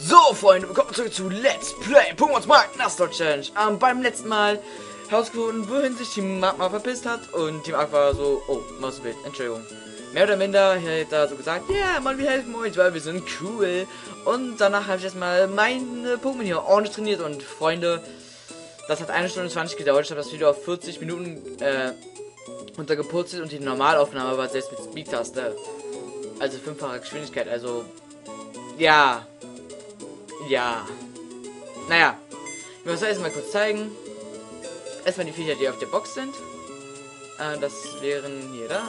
So, Freunde, willkommen zurück zu Let's Play Pokémon Smart Nassdot Challenge. Ähm, beim letzten Mal herausgefunden, wohin sich Team Magma verpisst hat und Team Aqua so, oh, was wild, Entschuldigung. Mehr oder minder hat er so gesagt, ja, yeah, Mann, wir helfen euch, weil wir sind cool. Und danach habe ich erstmal meine Pokémon hier ordentlich trainiert und Freunde, das hat eine Stunde 20 gedauert. Ich habe das Video auf 40 Minuten äh, untergepurzelt und die Normalaufnahme war selbst mit Speed-Taste. Also fünffache Geschwindigkeit, also ja, ja. Naja. Ich muss das erstmal kurz zeigen. Erstmal die Viecher, die auf der Box sind. Äh, das wären hier da.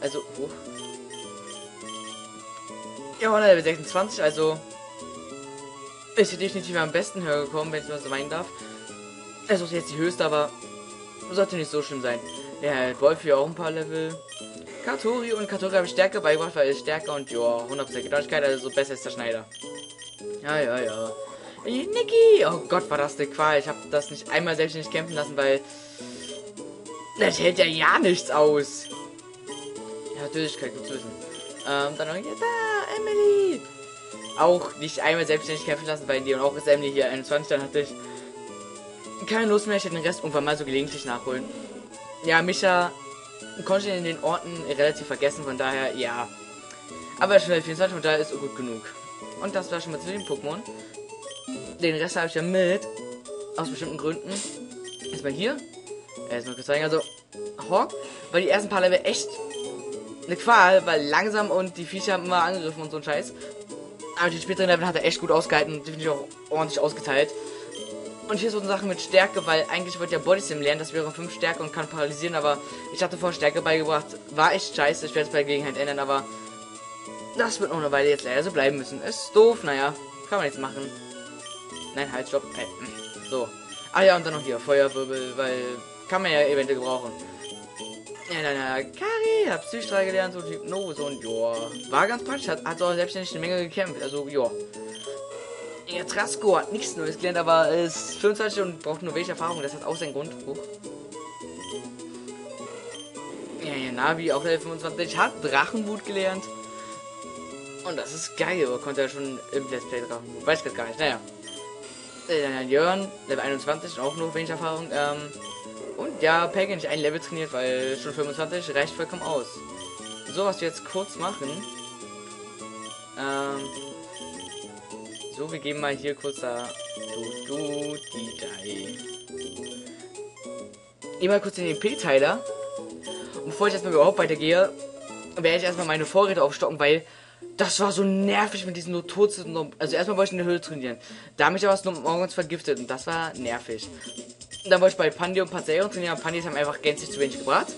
Also, oh. Ja, Level 26, also ist definitiv am besten hergekommen, wenn ich das so meinen darf. Es ist jetzt die höchste, aber sollte nicht so schlimm sein. Ja, Wolf hier auch ein paar Level. Katori und Katori habe ich stärker beigebracht, weil er ist stärker und ja, 100% Genauigkeit, also so besser ist der Schneider. Ja, ja, ja. Niki! Oh Gott, war das eine Qual. Ich habe das nicht einmal selbstständig kämpfen lassen, weil das hält ja ja nichts aus. Ja, natürlich, kann ich zwischen. Ähm, dann noch hier, da, Emily! Auch nicht einmal selbstständig kämpfen lassen, weil die und auch ist Emily hier 21, dann hatte ich keine Lust mehr, ich hätte den Rest irgendwann mal so gelegentlich nachholen. Ja, Micha konnte in den Orten relativ vergessen, von daher, ja. Aber schon 24 und da ist gut genug. Und das war schon mal zu den Pokémon. Den Rest habe ich ja mit. Aus bestimmten Gründen. Erstmal hier. Erstmal kurz zeigen. Also, Hawk war die ersten paar Level echt eine Qual, weil langsam und die Viecher haben immer angegriffen und so ein Scheiß. Aber die späteren Level hat er echt gut ausgehalten und definitiv auch ordentlich ausgeteilt. Und hier so eine Sache mit Stärke, weil eigentlich wollte ja Body Sim lernen, das wäre 5 Stärke und kann paralysieren, aber ich hatte vor Stärke beigebracht. War echt scheiße, ich werde es bei Gelegenheit ändern, aber das wird noch eine Weile jetzt leider so bleiben müssen. Ist doof, naja, kann man nichts machen. Nein, halt, stopp. Hey. So. Ah ja, und dann noch hier Feuerwirbel, weil kann man ja eventuell gebrauchen. Ja, na, na, Kari, hab Psychstrahl gelernt, so Hypnose und joa. War ganz praktisch, hat, hat auch selbstständig eine Menge gekämpft, also joa. Ja, Trasco hat nichts Neues gelernt, aber ist 25 und braucht nur welche Erfahrung, das hat auch seinen Grund. Huch. Ja, ja, Navi auch Level 25 hat Drachenwut gelernt. Und das ist geil, aber konnte er schon im Let's Play Drachenwut. Weiß ich gar nicht, naja. Äh, Jörn, Level 21, auch nur wenig Erfahrung. Ähm, und ja, Peggy nicht ein Level trainiert, weil schon 25 reicht vollkommen aus. So, was wir jetzt kurz machen. Ähm, so, wir geben mal hier kurz da. Du, du, die, drei. Geh mal kurz in den P-Teiler. Und bevor ich erstmal überhaupt weitergehe, werde ich erstmal meine Vorräte aufstocken, weil das war so nervig mit diesen Notozen. Also erstmal wollte ich in der Höhle trainieren. Da habe ich aber morgens vergiftet und das war nervig. Dann wollte ich bei Pandi und Panzero trainieren. Pandis haben einfach gänzlich zu wenig gebracht.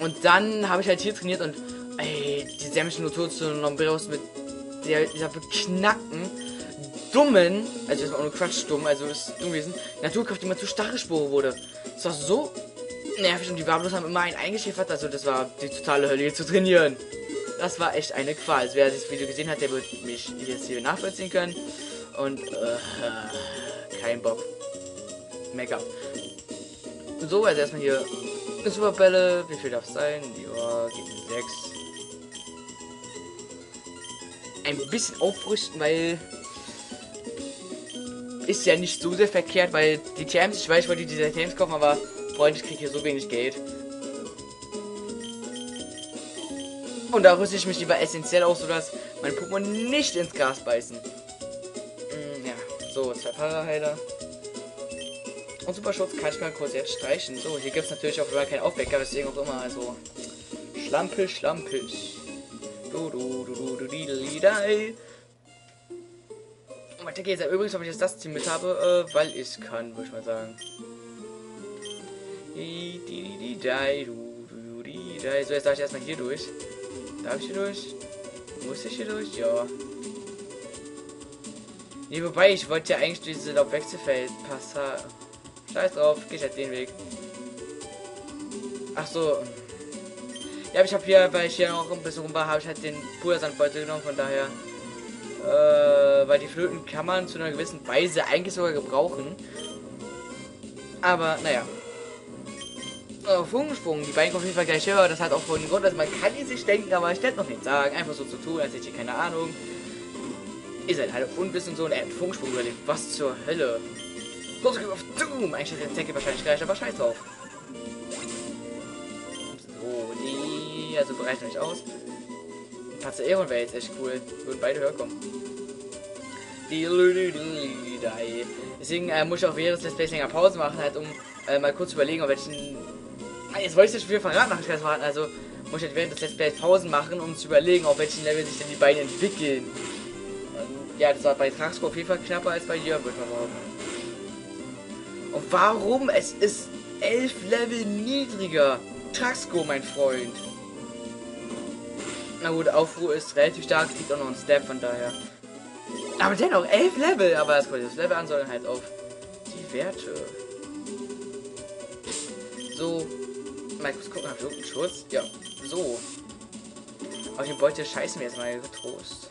Und dann habe ich halt hier trainiert und ey, die dämlichen Notozen und Nombreros mit der, dieser beknackten, dummen, also das war nur Quatsch dumm, also ist dumm gewesen, Naturkraft, die immer zu starre Spore wurde. Das war so nervig und die Wablos haben immer einen eingeschäfert, also das war die totale Hölle hier zu trainieren. Das war echt eine Qual. Also wer das Video gesehen hat, der wird mich jetzt hier nachvollziehen können. Und äh, kein Bock. Make-up. So, also erstmal hier eine Superbälle. Wie viel darf es sein? Ja, gibt mir 6. Ein bisschen aufrüsten, weil ist ja nicht so sehr verkehrt, weil die TMs, ich weiß, ich wollte diese TMs kaufen, aber Freunde, ich kriege hier so wenig Geld. Und da rüste ich mich lieber essentiell aus, sodass meine Pokémon nicht ins Gras beißen. Mm, ja, so, zwei Paraheiler. Und Superschutz kann ich mal kurz jetzt streichen. So, hier gibt es natürlich auch keinen Aufwecker, deswegen auch immer, also schlampig, schlampig. Du, du, du, du, du, di, di, di, weiter geht's. Übrigens, ob ich jetzt das Team mit habe, äh, weil ich kann, würde ich mal sagen. So, jetzt darf ich erstmal hier durch. Darf ich hier durch? Muss ich hier durch? Ja. Nee, wobei, ich wollte ja eigentlich diese Laubwechselfeld passen. Scheiß drauf, geh ich halt den Weg. Ach so. Ja, ich habe hier, weil ich hier noch ein bisschen rum war, habe ich halt den Pudersandbeutel genommen, von daher. Äh, weil die Flöten kann man zu einer gewissen Weise eigentlich sogar gebrauchen. Aber, naja äh, Funkensprung. Die beiden kommen auf jeden Fall gleich höher. Das hat auch folgenden Grund. Also man kann sich denken, aber ich werde noch nicht sagen. Einfach so zu tun, als hätte ich keine Ahnung. Ihr seid halt unwissend so und er hat Funksprung überlebt. Was zur Hölle? Los, auf Doom! Eigentlich hätte der Decke wahrscheinlich gereicht, aber scheiß drauf. So, nee, also bereitet euch aus. Patze Eron wäre jetzt echt cool. Würden beide herkommen. Deswegen äh, muss ich auch während des Let's Plays länger Pause machen, halt um äh, mal kurz überlegen, ob welchen. Jetzt wollte ich das wieder verraten, nach dem verraten. Also muss ich während des Let's Plays Pausen machen, um zu überlegen, auf welchen Level sich denn die beiden entwickeln. Also, ja, das war bei Traxco auf jeden Fall knapper als bei dir, würde man. Und warum? Es ist elf Level niedriger. Traxco, mein Freund. Na gut, Aufruhr ist relativ stark, kriegt auch noch einen Step, von daher. Aber dennoch, elf Level. Aber das, das Level an sollen halt auf die Werte. So. Mal kurz gucken, hab ich irgendeinen Schutz? Ja. So. Auf den Beute scheißen wir jetzt mal getrost.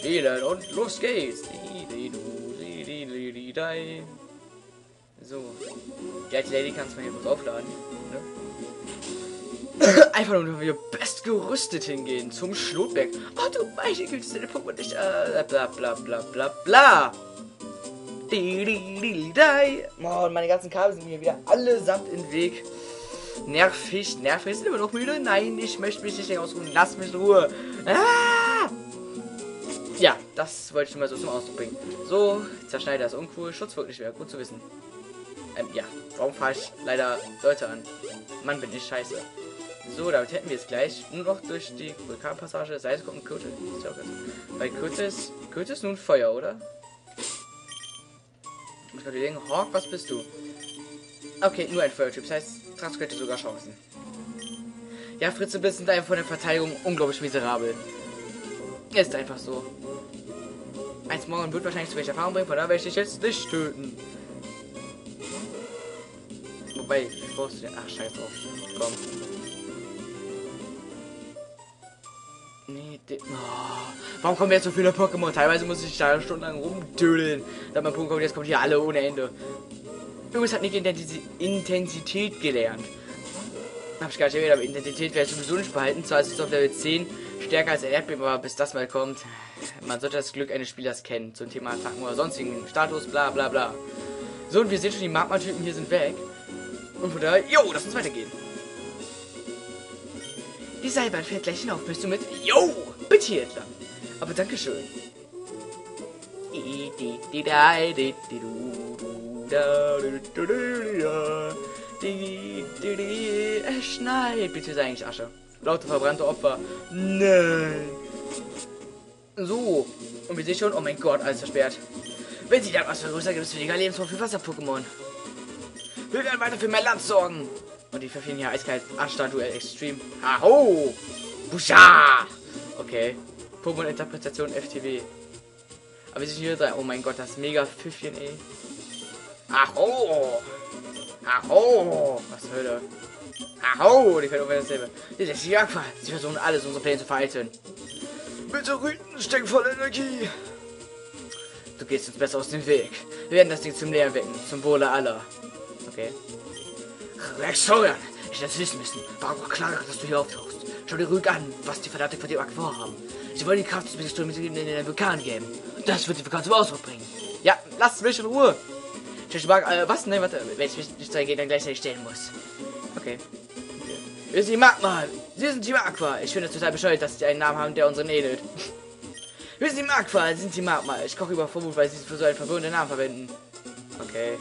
Wählen und los geht's. So. Die alte Lady kannst mal hier kurz aufladen. Ne? Einfach nur, wir bestgerüstet hingehen zum Schlotberg. Oh, du meine Güte, ist der Punkt nicht. Äh, bla bla bla bla bla. Oh, meine ganzen Kabel sind mir wieder allesamt im Weg. Nervig, nervig. Sind immer noch müde? Nein, ich möchte mich nicht ausruhen. Lass mich in Ruhe. Ah! Ja, das wollte ich mal so zum Ausdruck bringen. So, Zerschneider ist uncool. Schutz wirklich wäre gut zu wissen. Ähm, ja. Warum fahre ich leider Leute an? Mann, bin ich scheiße. So, damit hätten wir es gleich. Nur noch durch die Vulkanpassage. Seite kommt ein Kürtel. Bei Kürtel ist, Kürtel ist nun Feuer, oder? Ich muss gerade überlegen. Hawk, was bist du? Okay, nur ein Feuertyp. Das heißt, Trans könnte sogar Chancen. Ja, Fritze Blitz sind einfach von der Verteidigung unglaublich miserabel. Ist einfach so. Eins morgen wird wahrscheinlich zu welcher Erfahrung bringen, von da werde ich dich jetzt nicht töten. Wobei, ich brauchst du den. Ach, scheiß drauf. Komm. Nee, oh. Warum kommen jetzt so viele Pokémon? Teilweise muss ich da stundenlang rumdödeln. Da mein Punkt kommt, jetzt kommt hier alle ohne Ende. Übrigens hat nicht Intensität gelernt. Hab ich gar nicht erwähnt, aber Intensität ich sowieso nicht behalten. Zwar ist es auf Level 10 stärker als Erdbeben, aber bis das mal kommt, man sollte das Glück eines Spielers kennen. Zum Thema Attacken oder sonstigen Status, bla bla bla. So, und wir sehen schon, die Magma-Typen hier sind weg. Und von daher, jo, lass uns weitergehen. Die Seilbahn fährt gleich hinauf. Bist du mit? Jo, bitte hier entlang. Aber Dankeschön. Es schneit. Ist eigentlich Asche. Laute verbrannte Opfer. Nein. So. Und wir sehen schon, oh mein Gott, alles versperrt. Wenn sie dann was vergrößert, gibt es weniger Lebensraum für Wasser-Pokémon. Wir werden weiter für mehr Land sorgen. Und die verfehlen hier eiskalt. Anstatt-Duell Extreme. Aho! Busha! Okay. Pokémon-Interpretation FTW. Aber wir sind hier drei. Oh mein Gott, das mega Pfiffchen, ey. Aho! Aho! Was zur Hölle? Aho! Die können ungefähr dasselbe. Das ist die Aqua. Sie versuchen alles, unsere Pläne zu vereiteln. Meteoriten stecken voll Energie. Du gehst uns besser aus dem Weg. Wir werden das Ding zum Leeren wecken. Zum Wohle aller. Okay. Rexorian, ich hätte es wissen müssen. War auch klar, dass du hier auftauchst. Schau dir ruhig an, was die Verdammte von dem Aqua vorhaben. Sie wollen die Kraft des Ministeriums in den Vulkan geben. Das wird die Vulkan zum Ausdruck bringen. Ja, lasst mich in Ruhe. Ich mag, äh, was? Nein, warte, wenn ich mich nicht dagegen dann gleichzeitig stellen muss. Okay. Wir sind die Magma. Sie sind die Aqua. Ich finde es total bescheuert, dass sie einen Namen haben, der unseren ähnelt. Wir sind die Magma, Sie sind die Magma. Ich koche über Vorwut, weil sie für so einen verwirrenden Namen verwenden. Okay.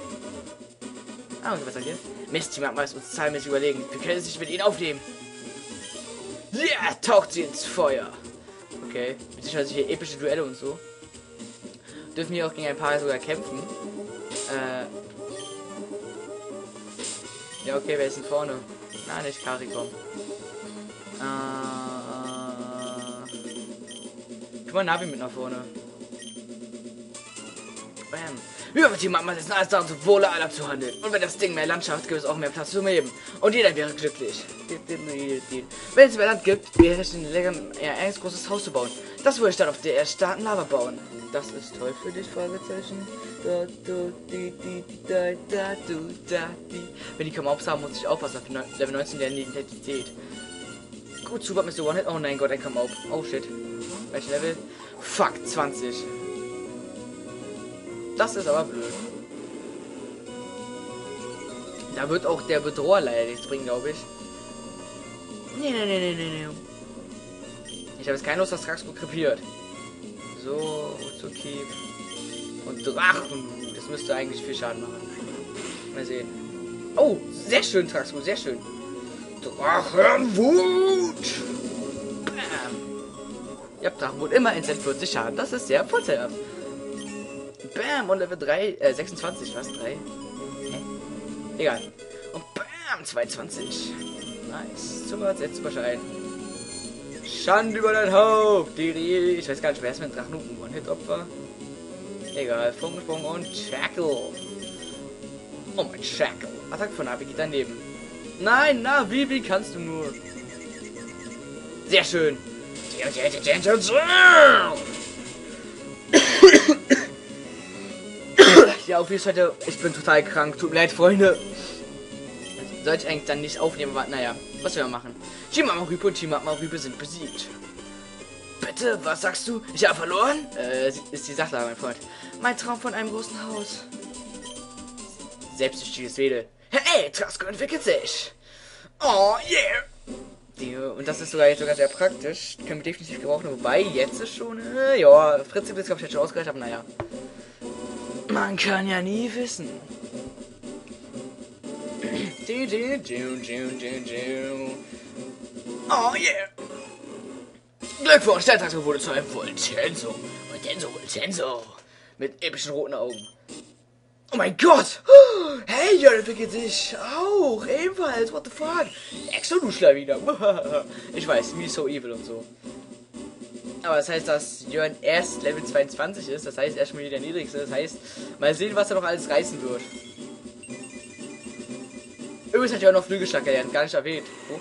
Ah, und was sagt ihr? Mist, die Magma ist uns zahlmäßig überlegen. Wir können es nicht mit ihnen aufnehmen. Ja, yeah, taucht sie ins Feuer. Okay. Beziehungsweise hier epische Duelle und so. Dürfen wir auch gegen ein paar sogar kämpfen. Äh. Ja, okay, wer ist denn vorne? Nein, nicht Karikom. Äh. Guck mal, Navi mit nach vorne. Bam. Wird die Mama jetzt alles daran zu Wohle aller zu handeln. Und wenn das Ding mehr Landschaft gibt es auch mehr Platz zum Leben. Und jeder wäre glücklich. Wenn es mehr Land gibt, wäre es ein lecker, ja, ein großes Haus zu bauen. Das würde ich dann auf der erstarrten Lava bauen. Das ist toll für dich, Fragezeichen. Wenn die Come-Ups haben, muss ich aufpassen. Auf Level 19 der Identität. Gut, super, Mr. One-Hit. Oh nein Gott, ein Come-Up. Oh shit. Welches Level? Fuck, 20. Das ist aber blöd. Da wird auch der Bedroher leider nichts bringen, glaube ich. Nee, nee, nee, nee, nee, nee. Ich habe jetzt keine Lust, dass Traxco krepiert. So, zu Keep. Und Drachen. Das müsste eigentlich viel Schaden machen. Mal sehen. Oh, sehr schön, Traxco, sehr schön. Drachenwut! Bam! Ja, Drachenwut immer in 40 Schaden. Das ist sehr vorteilhaft. Bam! Und Level 3, äh, 26, was? 3? Hä? Egal. Und bam! 220. Nice. Super, setzt Bescheid. Schande über dein Haupt! Diri. Ich weiß gar nicht, wer ist mit Drachenhupen? One-Hit-Opfer? Egal. Funksprung und Shackle. Oh mein Shackle. Attacke von Abi geht daneben. Nein, na, wie, wie kannst du nur? Sehr schön. ja, auf jeden Fall, ich bin total krank. Tut mir leid, Freunde. Sollte ich eigentlich dann nicht aufnehmen, aber naja, was wir machen. Chimamarupe und Chimamarupe sind besiegt. Bitte, was sagst du? Ich habe verloren? Äh, ist die Sache, mein Freund. Mein Traum von einem großen Haus. Selbstsüchtiges Mädel. Hey, Trasko entwickelt sich. Oh, yeah. Und das ist sogar, sogar sehr praktisch. Können wir definitiv gebrauchen. Wobei, jetzt ist schon... Äh, ja, Fritz ist, glaube ich, schon ausgereicht, aber naja. Man kann ja nie wissen. Oh yeah! Glückwunsch, der Traktor wurde zu einem Voltenso. Voltenso, Voltenso. Mit epischen roten Augen. Oh mein Gott! Hey, Jörn entwickelt sich auch ebenfalls. What the fuck? Exoduschler wieder. Ich weiß, me so evil und so. Aber das heißt, dass Jörn erst Level 22 ist. Das heißt, erstmal wieder der niedrigste. Das heißt, mal sehen, was er noch alles reißen wird. Übrigens hat Jörn noch Flügelschlag gelernt. Gar nicht erwähnt. Oh.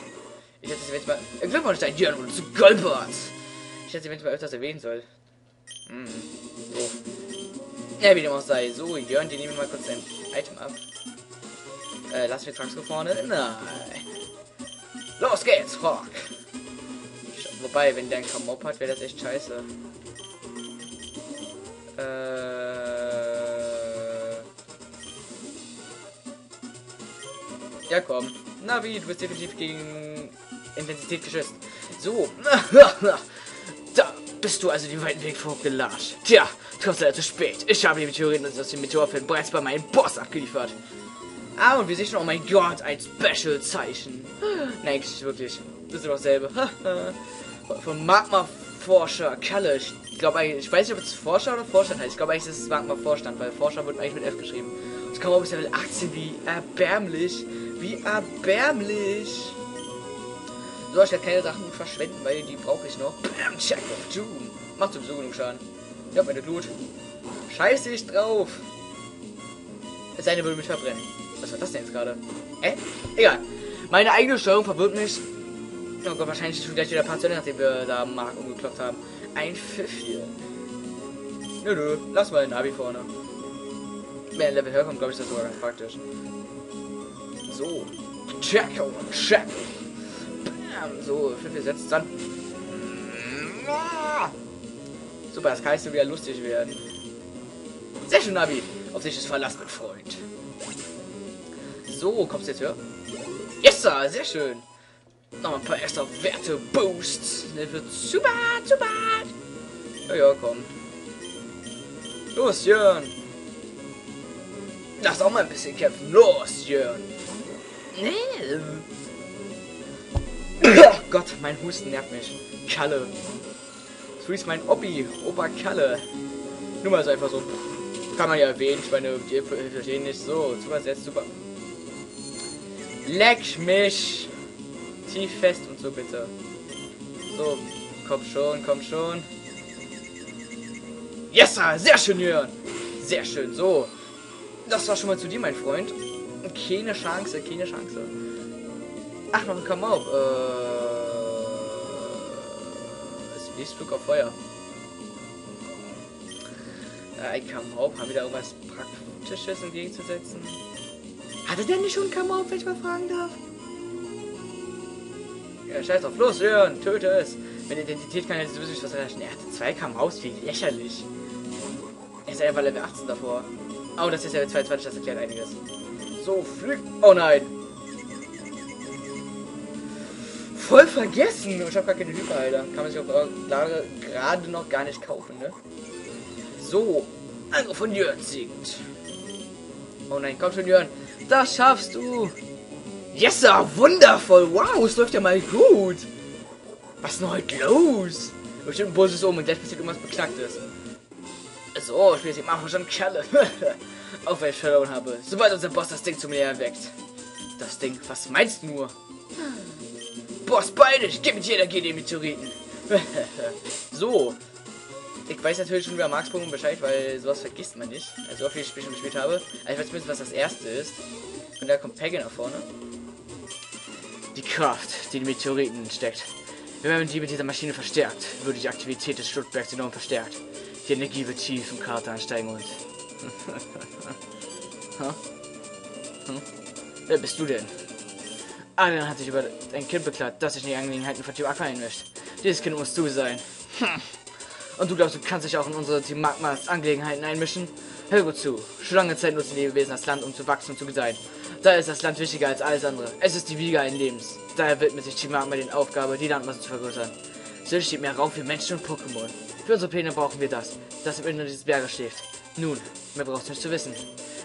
Ich hätte es eventuell mal. Glückwunsch, dein Jörn wurde zu Goldbart. Ich hätte es eventuell öfters erwähnen sollen. Hm. Doof. Ja, wie dem auch sei. So, Jörn, die nehmen wir mal kurz ein Item ab. Äh, lass wir Trunks vorne. Nein. Los geht's, Rock. Wobei, wenn der ein Kamop hat, wäre das echt scheiße. Ja, komm. Navi, du bist definitiv gegen Intensität geschützt. So. da bist du also den weiten Weg vorgelatscht. Tja, kommst leider zu spät. Ich habe die Meteoriten aus dem Meteorfeld bereits bei meinem Boss abgeliefert. Ah, und wir sehen schon, oh mein Gott, ein Special-Zeichen. Nein, nicht wirklich. Das ist doch dasselbe. Von Magma-Forscher Kalle. Ich glaube ich weiß nicht, ob es Forscher oder Vorstand heißt. Ich glaube eigentlich, ist es Magma-Vorstand, weil Forscher wird eigentlich mit F geschrieben. Das kann man bis Level 18, wie erbärmlich. Wie erbärmlich. So, ich werde keine Sachen gut verschwenden, weil die brauche ich noch. Bam, Check of Doom. Macht sowieso genug Schaden. Ich habe meine Glut. Scheiße ich drauf. Es sei denn, würde mich verbrennen. Was war das denn jetzt gerade? Hä? Egal. Meine eigene Steuerung verwirrt mich. Oh Gott, wahrscheinlich schon gleich wieder ein paar Zölle, nachdem wir da Mark umgekloppt haben. Ein Pfiff hier. Nö, nö. Lass mal den Navi vorne. Ein Level höher kommt, glaube ich, das sogar ganz praktisch. So. Check, check. Bam. So, Pfiff gesetzt. Dann. Super, das kann jetzt wieder lustig werden. Sehr schön, Navi. Auf sich ist Verlass, mein Freund. So, kommst du jetzt höher? Yes, sir, sehr schön. Noch ein paar extra Werte Boosts. Das wird super, super. Ja, ja, komm. Los, Jörn. Lass auch mal ein bisschen kämpfen. Los, Jörn. Nee. Gott, mein Husten nervt mich. Kalle. So ist mein Obi, Opa Kalle. Nur mal so einfach so. Kann man ja erwähnen. Ich meine, wir verstehen nicht so. Super, sehr super. Leck mich tief fest und so bitte. So, komm schon, komm schon. Yes, sehr schön, Jörn. Sehr schön, so. Das war schon mal zu dir, mein Freund. Keine Chance, keine Chance. Ach, noch ein Kamau. Äh, es fließt Flug auf Feuer. Äh, ein Kamau, haben wir da irgendwas Praktisches entgegenzusetzen? Hatte der nicht schon Kamau, wenn ich mal fragen darf? Ja, scheiß drauf. Los, Jörn, töte es. Mit Identität kann er sowieso nicht was erreichen. Er hatte zwei Km aus, wie lächerlich. Er ist einfach Level 18 davor. Oh, das ist Level 22, das erklärt einiges. So, fliegt. Oh nein. Voll vergessen. Ich habe gar keine Hyperheiler. Kann man sich auch gerade noch gar nicht kaufen, ne? So. Angriff von Jörn singt. Oh nein, komm schon, Jörn. Das schaffst du. Yes, sir, wundervoll. Wow, es läuft ja mal gut. Was ist denn heute los? Bestimmt Bus ist um und gleich passiert irgendwas Beknacktes. So, ich bin jetzt mal schon Kerle. Auch wenn ich verloren habe. Sobald unser Boss das Ding zu mir erweckt. Das Ding, was meinst du nur? Boss, beide, gib mit jeder GD Meteoriten. so. Ich weiß natürlich schon über Marks-Pokémon Bescheid, weil sowas vergisst man nicht. Also, wie viele Spiele schon gespielt habe. Also, ich weiß zumindest, was das erste ist. Und da kommt Peggy nach vorne. Die Kraft, die in Meteoriten steckt. Wenn man die mit dieser Maschine verstärkt, würde die Aktivität des Stuttbergs enorm verstärkt. Die Energie wird tief im Krater ansteigen und... hm? Hm? Wer bist du denn? Adrian hat sich über ein Kind beklagt, das sich in die Angelegenheiten von Team Aqua einmischt. Dieses Kind musst du sein. Hm. Und du glaubst, du kannst dich auch in unsere Team Magmas Angelegenheiten einmischen? Hör gut zu. Schon lange Zeit nutzen Lebewesen das Land, um zu wachsen und zu gedeihen. Da ist das Land wichtiger als alles andere. Es ist die Wiege allen Lebens. Daher widmet sich Team Magma den Aufgabe, die Landmasse zu vergrößern. So steht mehr Raum für Menschen und Pokémon. Für unsere Pläne brauchen wir das, das im Inneren dieses Berges schläft. Nun, mehr brauchst du nicht zu wissen.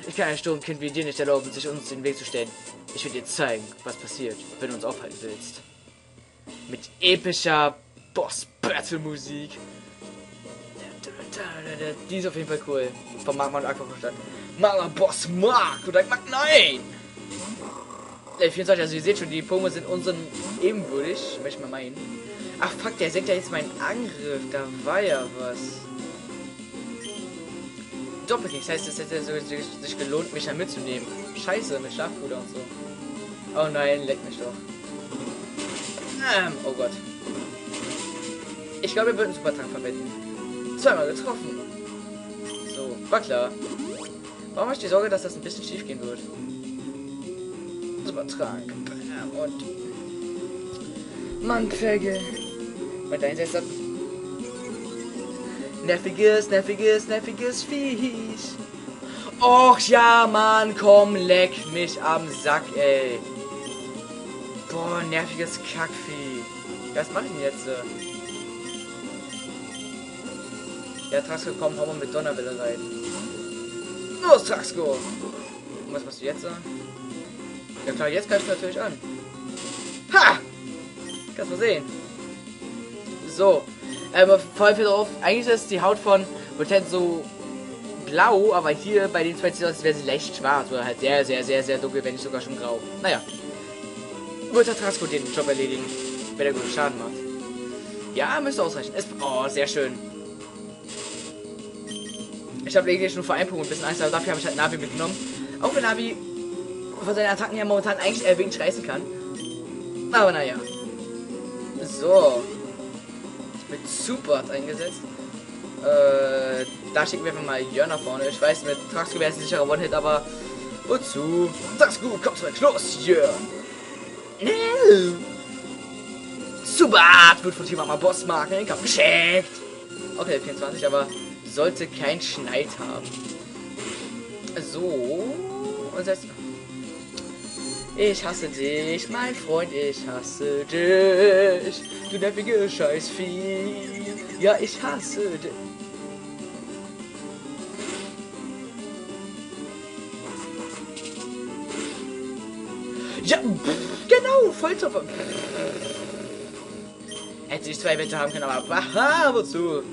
Ich kann ein Sturmkind wie dir nicht erlauben, sich uns den Weg zu stellen. Ich will dir zeigen, was passiert, wenn du uns aufhalten willst. Mit epischer Boss-Battle-Musik. Die ist auf jeden Fall cool. Von Magma und Aqua verstanden. Magma Boss Mark ein Mag Nein! Der 24, also ihr seht schon, die Pokémon sind unseren ebenwürdig, möchte ich mal meinen. Ach fuck, der senkt ja jetzt meinen Angriff. Da war ja was. Doppelkick, das heißt, es hätte sich gelohnt, mich ja mitzunehmen. Scheiße, mit Schlafpuder und so. Oh nein, leck mich doch. Ähm, oh Gott. Ich glaube, wir würden Supertrank verwenden. Zweimal getroffen. So, war klar. Warum habe ich die Sorge, dass das ein bisschen schief gehen wird? Supertrank. Und. Mann, Pflege. Mein Einsetzer. Nerviges, nerviges, nerviges Viech. Och ja, Mann, komm, leck mich am Sack, ey. Boah, nerviges Kackvieh. Was mache ich denn jetzt? Ja, Traxco, komm, hau mal mit Donnerwelle rein. Los, Traxco! Und was machst du jetzt? Ja klar, jetzt greifst du natürlich an. Ha! Kannst du sehen. So. Aber voll viel drauf. Eigentlich ist die Haut von Potent so blau, aber hier bei den zwei Zielen wäre sie leicht schwarz oder halt sehr, sehr, sehr, sehr dunkel, wenn nicht sogar schon grau. Naja. Der Trasco den Job erledigen, wenn er guten Schaden macht. Ja, müsste ausreichen. Ist, oh, sehr schön. Ich habe lediglich nur für einen Punkt ein bisschen Angst, aber dafür habe ich halt Navi mitgenommen. Auch wenn Navi von seinen Attacken ja momentan eigentlich eher wenig reißen kann. Aber naja. So. Mit Super eingesetzt. Äh, da schicken wir einfach mal Jörn nach vorne. Ich weiß, mit Traxco wäre es ein sicherer One-Hit, aber wozu? Traxco, kommst du los, Jörn. No. Super wird von Team Mama Boss Marken in Kampf geschenkt. Okay, 24, aber sollte kein Schneid haben. So. Und jetzt. Ich hasse dich, mein Freund, ich hasse dich. Du nervige Scheißvieh. Ja, ich hasse dich. Ja, genau, Volltreffer. Hätte ich zwei Wette haben können, aber aha, wozu?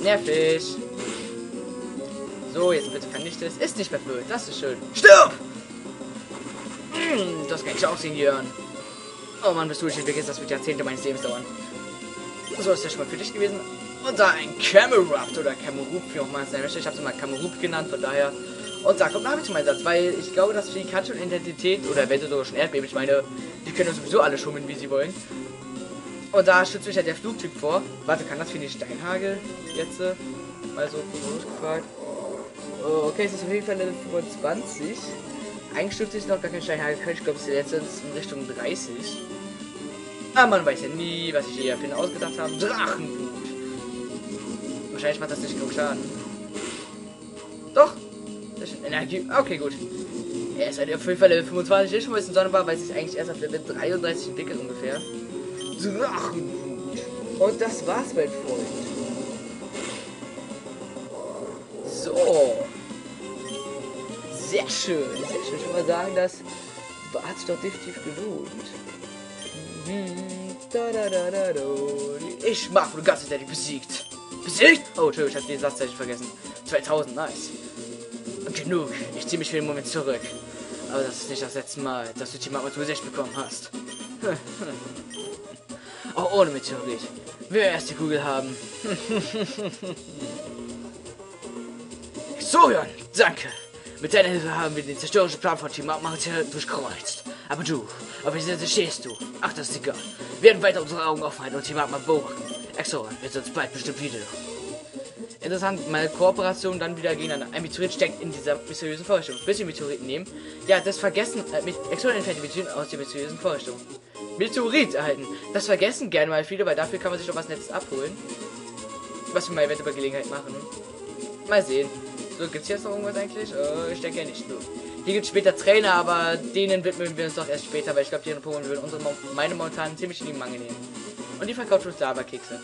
Nervig. So, jetzt bitte vernichte es. Ist nicht mehr blöd. Das ist schön. Stirb! Das kann ich auch sehen, Jörn. Oh Mann, bist du nicht vergisst, das wird Jahrzehnte meines Lebens dauern. So ist ja schon mal für dich gewesen. Und da ein Camerupt oder Camerup, wie auch man es nennt. Ich habe es mal Camerup genannt, von daher. Und da kommt ich zum Einsatz, weil ich glaube, dass Pikachu und Identität oder eventuell sogar schon Erdbeben, ich meine, die können sowieso alle schummeln, wie sie wollen. Und da schützt mich ja der Flugtyp vor. Warte, kann das für die Steinhagel jetzt äh, mal so gefragt? Oh, okay, es ist auf jeden Fall Level 25. Eigentlich ich noch gar kein Steinhagel können. Ich glaube, es ist jetzt in Richtung 30. Aber man weiß ja nie, was sich hier für ausgedacht haben. Drachenblut. Wahrscheinlich macht das nicht genug Schaden. Doch. Das ist Energie. Okay, gut. Er ist halt auf jeden Fall Level 25. Ist schon ein bisschen sonderbar, weil es sich eigentlich erst auf Level 33 entwickelt ungefähr. Drachenblut. Und das war's, mein Freund. Sehr schön. Sehr schön. Schon mal sagen, das hat sich doch definitiv gelohnt. Ich mach wohl ganze Zeit besiegt. Besiegt? Oh, Entschuldigung, ich hab den Satz vergessen. 2000, nice. Genug. Ich ziehe mich für den Moment zurück. Aber das ist nicht das letzte Mal, dass du die zu Gesicht bekommen hast. Auch ohne Meteorit. Wir erst die Kugel haben. Sorion, danke. Mit deiner Hilfe haben wir den zerstörerischen Plan von Team Martial durchkreuzt. Aber du, auf welcher Seite stehst du? Ach, das ist egal. Wir werden weiter unsere Augen offen halten und Team Magma beobachten. Exoran wird uns bald bestimmt wieder. Interessant, meine Kooperation dann wieder gegeneinander. Ein Meteorit steckt in dieser mysteriösen Vorrichtung. Bisschen Meteoriten nehmen. Ja, das vergessen. Äh, mit Exoran entfernt die Meteoriten aus der mysteriösen Vorrichtung. Meteorit erhalten. Das vergessen gerne mal viele, weil dafür kann man sich doch was Nettes abholen. Was wir mal eventuell bei Gelegenheit machen. Mal sehen. So, gibt's jetzt noch irgendwas eigentlich? Äh, ich denke ja nicht. So. Hier gibt es später Trainer, aber denen widmen wir uns doch erst später, weil ich glaube, die Pokémon würden unsere meine momentan ziemlich in die Mangel nehmen. Und die verkauft uns Lava-Kekse.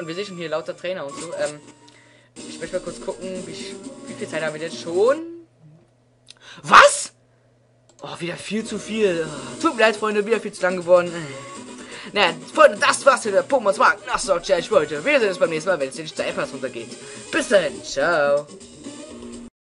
Und wir sehen schon hier lauter Trainer und so. Ähm, ich möchte mal kurz gucken, wie, wie viel Zeit haben wir jetzt schon? Was? Oh, wieder viel zu viel. Tut mir leid, Freunde, wieder viel zu lang geworden. Na, Freunde, das war's für der Pokémon Smart Nassau Challenge heute. Wir sehen uns beim nächsten Mal, wenn es den Steilpass runtergeht. Bis dahin, ciao.